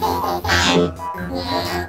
Yeah.